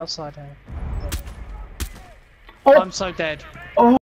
Outside here. Oh. I'm so dead. Oh.